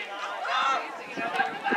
you know, they were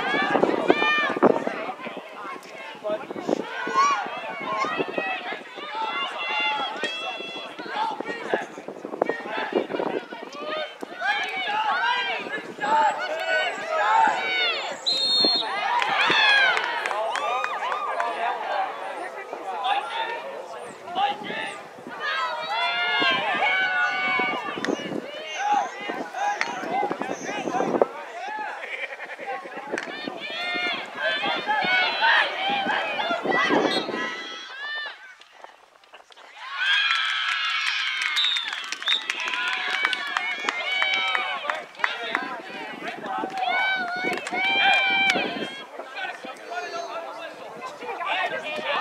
Yeah.